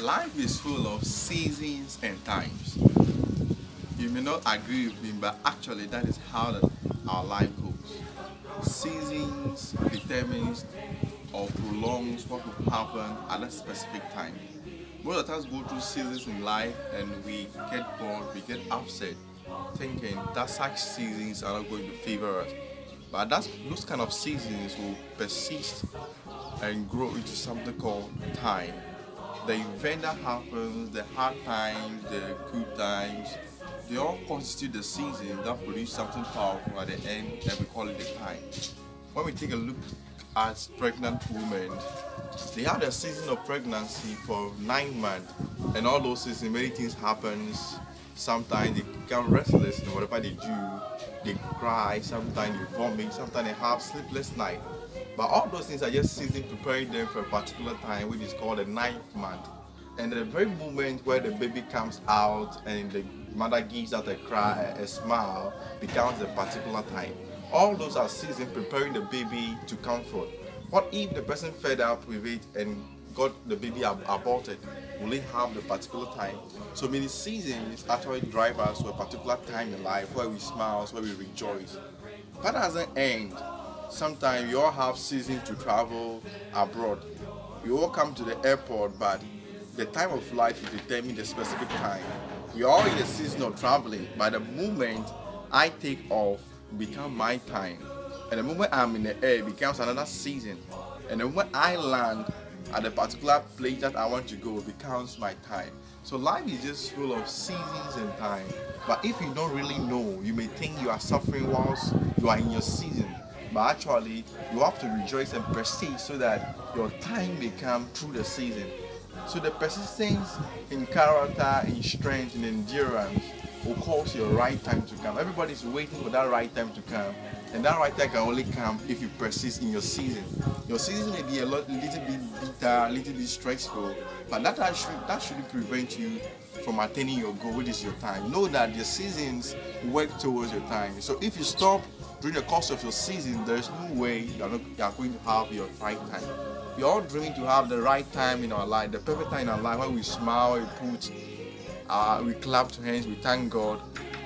life is full of seasons and times. You may not agree with me, but actually that is how the, our life goes. Seasons determines or prolongs what will happen at a specific time. Most of us go through seasons in life and we get bored, we get upset, thinking that such seasons are not going to favor us. But that's, those kind of seasons will persist and grow into something called time. The event that happens, the hard times, the good times, they all constitute the season that produce something powerful at the end and we call it the time. When we take a look at pregnant women, they have a season of pregnancy for nine months and all those seasons many things happens sometimes they become restless in whatever they do they cry sometimes they vomit sometimes they have sleepless night but all those things are just season preparing them for a particular time which is called the ninth month. And the very moment where the baby comes out and the mother gives out a cry a smile becomes a particular time. All those are season preparing the baby to comfort what if the person fed up with it and got the baby ab- aborted? Will it have the particular time? So many seasons actually drive us to a particular time in life where we smile, where we rejoice. That doesn't end. Sometimes you all have seasons to travel abroad. You all come to the airport, but the time of flight is determined the specific time. We are all in the season of traveling. but the moment I take off, become my time. And the moment I'm in the air, becomes another season. And then when I land at a particular place that I want to go, becomes my time. So life is just full of seasons and time. But if you don't really know, you may think you are suffering whilst you are in your season. But actually, you have to rejoice and persist so that your time may come through the season. So the persistence in character, in strength, in endurance will cause your right time to come. Everybody's waiting for that right time to come. And that right time can only come if you persist in your season. Your season may be a lot, little bit bitter, a little bit stressful, but that, that should that shouldn't prevent you from attaining your goal, which is your time. Know that your seasons work towards your time. So if you stop during the course of your season, there is no way you are, not, you are going to have your right time. We are all dreaming to have the right time in our life, the perfect time in our life, when we smile, we put, uh, we clap to hands, we thank God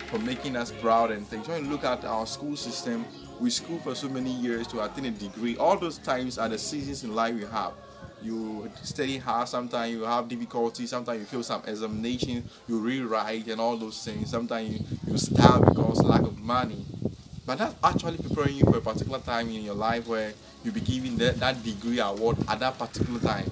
for making us proud and things. When you look at our school system, we school for so many years to attain a degree. All those times are the seasons in life we have. You study hard, sometimes you have difficulties, sometimes you fail some examination, you rewrite and all those things. Sometimes you, you starve because lack of money. But that's actually preparing you for a particular time in your life where you'll be given that, that degree award at that particular time.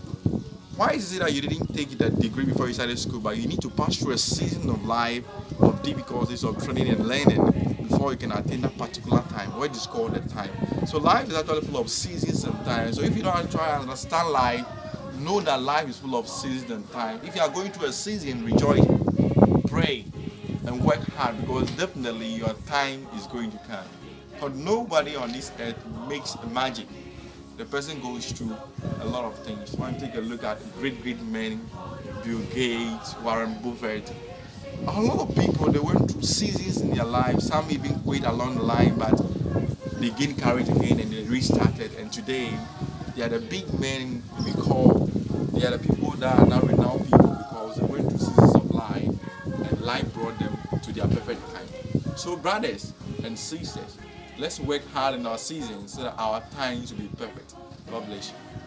Why is it that you didn't take that degree before you started school, but you need to pass through a season of life of difficulties of training and learning before you can attain that particular time, what is called the time. So life is actually full of seasons and times. So if you don't try and understand life, know that life is full of seasons and time. If you are going through a season, rejoice, pray, and work hard because definitely your time is going to come. But nobody on this earth makes a magic. The person goes through a lot of things. You take a look at great, great men, Bill Gates, Warren Buffett, a lot of people they went through seasons in their lives. Some even quit along the line, but they gained courage again and they restarted. And today, they are the big men we call. They are the people that are now renowned people because they went through seasons of life, and life brought them to their perfect time. So, brothers and sisters, let's work hard in our seasons so that our times will be perfect. God bless you.